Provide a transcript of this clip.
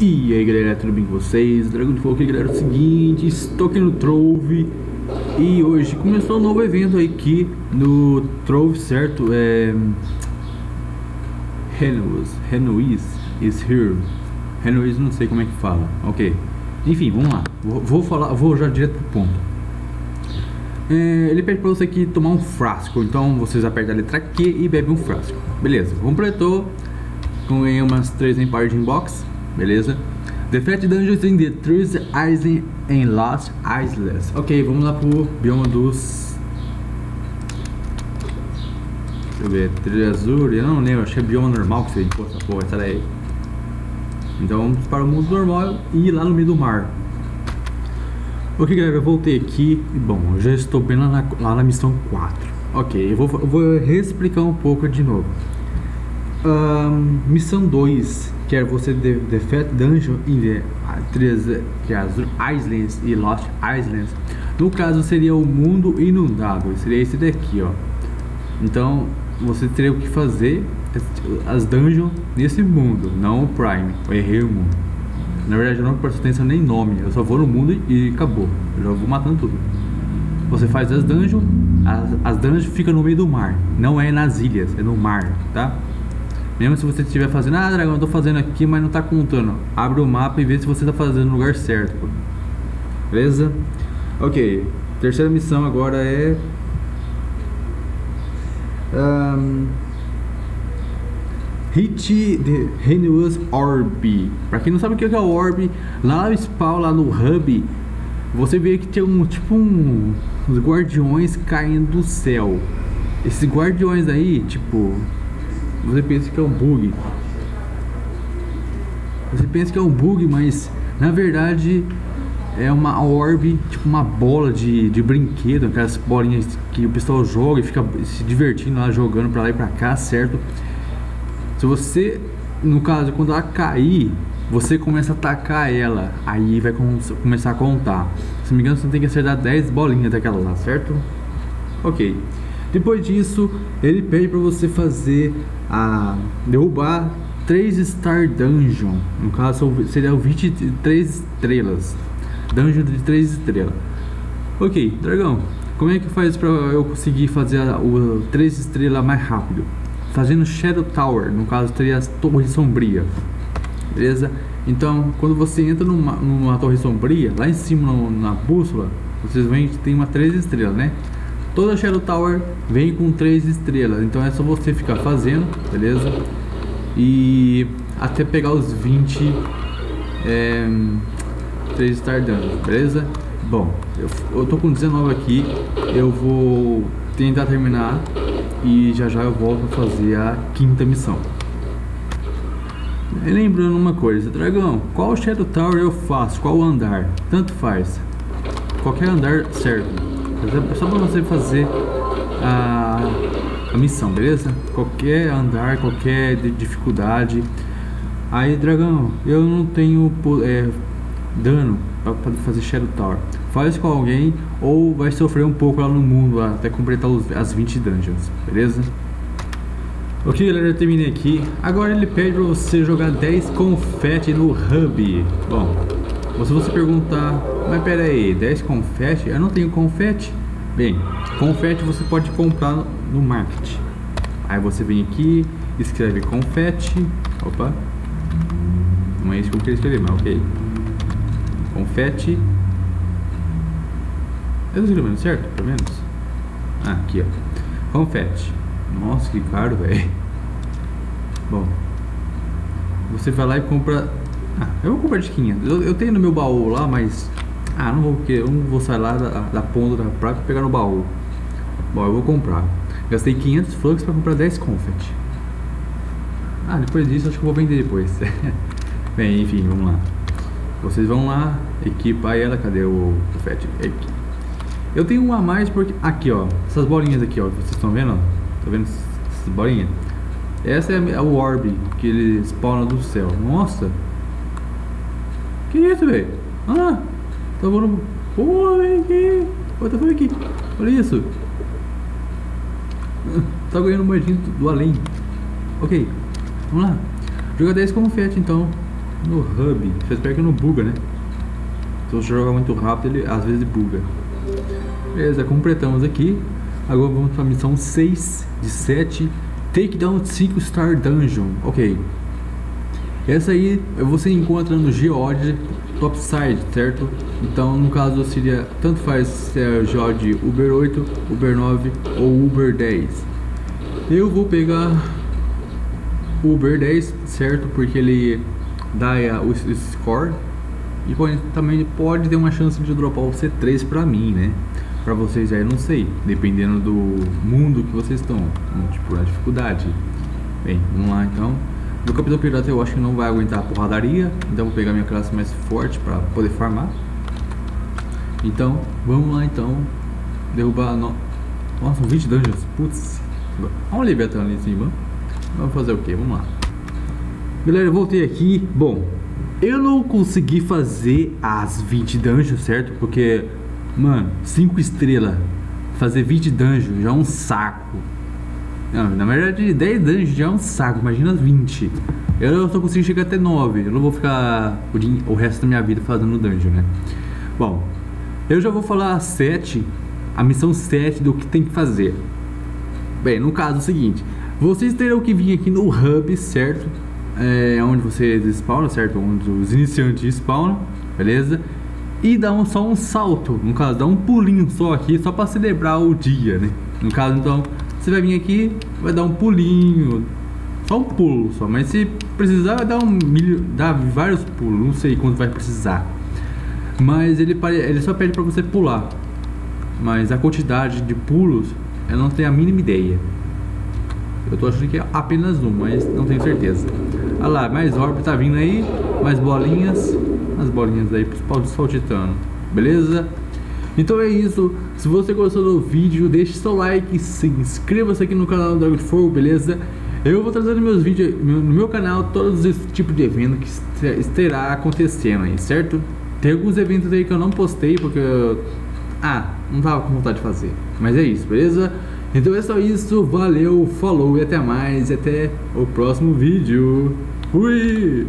E aí galera, tudo bem com vocês? Dragão de galera, é o seguinte, estou aqui no Trove. E hoje começou um novo evento aqui no Trove, certo? É... Renuis is here. Renuis não sei como é que fala, ok. Enfim, vamos lá, vou, vou falar, vou já direto pro ponto. É, Ele pede pra você aqui tomar um frasco, então vocês apertam a letra Q e bebe um frasco. Beleza, completou Ganhei umas 3 em par de inbox beleza? Defeat Dungeons in the Trees Island em Lost Islands. Ok, vamos lá pro bioma dos. Deixa eu ver, trilha azul, eu não lembro, acho que é bioma normal que você encontra essa porra, essa daí. Então vamos para o mundo normal e ir lá no meio do mar. Ok galera, eu voltei aqui e bom, eu já estou bem lá na, lá na missão 4. Ok, eu vou, vou reexplicar um pouco de novo. Um, missão 2 quer você de Defeat Dungeon in the Islands e Lost Islands. No caso seria o mundo inundável, seria esse daqui, ó. Então você teria que fazer as dungeons nesse mundo, não o Prime. Eu errei o mundo. Na verdade eu não presto atenção nem nome, eu só vou no mundo e acabou. Eu já vou matando tudo. Você faz as dungeons, as, as dungeons ficam no meio do mar, não é nas ilhas, é no mar, tá? Mesmo se você estiver fazendo, ah, dragão, eu tô fazendo aqui, mas não tá contando. Abre o mapa e vê se você tá fazendo no lugar certo. Pô. Beleza? Ok. Terceira missão agora é. Um, Hit the Renewous Orb. Pra quem não sabe o que é o Orb, lá no spawn, lá no hub, você vê que tem um tipo um, uns guardiões caindo do céu. Esses guardiões aí, tipo, você pensa que é um bug. Você pensa que é um bug, mas na verdade é uma orb, tipo uma bola de, de brinquedo, aquelas bolinhas que o pessoal joga e fica se divertindo lá jogando pra lá e pra cá, certo? Se você, no caso, quando ela cair, você começa a atacar ela, aí vai com, começar a contar. Se não me engano, você tem que acertar 10 bolinhas daquela lá, certo? Ok. Depois disso, ele pede para você fazer a derrubar 3 Star Dungeon. No caso, seria o 23 estrelas. Dungeon de 3 estrelas. Ok, dragão, como é que faz para eu conseguir fazer a, o 3 estrelas mais rápido? Fazendo Shadow Tower, no caso teria a Torre Sombria. Beleza? Então, quando você entra numa, numa Torre Sombria, lá em cima no, na bússola, vocês veem que tem uma 3 estrelas, né? Toda Shadow Tower vem com 3 estrelas, então é só você ficar fazendo, beleza? E até pegar os 20 é, 3 Star beleza? Bom, eu, eu tô com 19 aqui, eu vou tentar terminar e já já eu volto a fazer a quinta missão. E lembrando uma coisa, dragão, qual Shadow Tower eu faço? Qual andar? Tanto faz. Qualquer andar serve. É só pra você fazer a, a missão, beleza? Qualquer andar, qualquer dificuldade. Aí, dragão, eu não tenho é, dano para fazer Shadow Tower. Faz com alguém ou vai sofrer um pouco lá no mundo lá, até completar os, as 20 dungeons, beleza? Ok, galera, eu terminei aqui. Agora ele pede para você jogar 10 confete no hub. Bom, se você perguntar, mas aí, 10 confete? Eu não tenho confete. Bem, confete você pode comprar no market. Aí você vem aqui, escreve confete. Opa. Não é isso que eu queria escrever, mas ok. Confete. Eu tô escrevendo certo, pelo menos? Ah, aqui ó. Confete. Nossa, que caro, velho. Bom. Você vai lá e compra ah, eu vou comprar de 500. Eu, eu, tenho no meu baú lá, mas... Ah, não vou, eu não vou sair lá da, da ponta da praia pra pegar no baú. Bom, eu vou comprar. Gastei 500 flux pra comprar 10 confet. Ah, depois disso acho que eu vou vender depois. Bem, enfim, vamos lá. Vocês vão lá, equipar ela. Cadê o confete? Eu tenho um a mais porque... Aqui, ó. Essas bolinhas aqui, ó. Vocês estão vendo? Tá vendo essas bolinhas? Essa é o orb que ele spawna do céu. Nossa! Que isso, velho? Ah, tá voando. Pô, vem aqui. Pô, tá aqui. Olha isso. Tá ganhando moedinho do, do além. Ok, vamos lá. Joga 10 confete então. no hub. Você espera que não buga, né? Se você jogar muito rápido, ele às vezes buga. Beleza, completamos aqui. Agora vamos para a missão 6 de 7. Take down 5 Star Dungeon. Ok. Essa aí você encontra no Geode Topside, certo? Então no caso seria tanto faz se é Geode Uber 8, Uber 9 ou Uber 10. Eu vou pegar o Uber 10, certo? Porque ele dá o score e pode, também pode ter uma chance de dropar o C3 pra mim, né? Pra vocês aí, não sei, dependendo do mundo que vocês estão, tipo, a dificuldade. Bem, vamos lá então. No Capitão Pirata eu acho que não vai aguentar a porradaria, então vou pegar minha classe mais forte pra poder farmar. Então, vamos lá então, derrubar... No... Nossa, 20 dungeons, putz. Olha um Leviathan ali em cima. Vamos fazer o que? Vamos lá. Galera, eu voltei aqui. Bom, eu não consegui fazer as 20 dungeons, certo? Porque, mano, 5 estrelas, fazer 20 dungeons já é um saco. Não, na verdade, 10 dungeons já é um saco, imagina as 20. Eu só consigo chegar até 9. Eu não vou ficar o resto da minha vida fazendo dungeon, né? Bom, eu já vou falar a 7, a missão 7 do que tem que fazer. Bem, no caso é o seguinte, vocês terão que vir aqui no hub, certo? é onde vocês spawnam, certo? Onde os iniciantes spawnam, beleza? E dá um, só um salto, no caso, dá um pulinho só aqui, só para celebrar o dia, né? No caso, então, você vai vir aqui, vai dar um pulinho, só um pulo só, mas se precisar vai dar um milho, dá vários pulos, não sei quanto vai precisar. Mas ele, ele só pede para você pular. Mas a quantidade de pulos, eu não tenho a mínima ideia. Eu tô achando que é apenas um, mas não tenho certeza. Olha lá, mais orbe tá vindo aí, mais bolinhas, as bolinhas aí pros paus saltitando, beleza? Então é isso, se você gostou do vídeo, deixe seu like, se inscreva-se aqui no canal do Dragon beleza? Eu vou trazendo meus vídeos no meu canal todos esses tipos de evento que estará acontecendo aí, certo? Tem alguns eventos aí que eu não postei porque eu... Ah, não tava com vontade de fazer. Mas é isso, beleza? Então é só isso, valeu, falou e até mais, e até o próximo vídeo. Fui!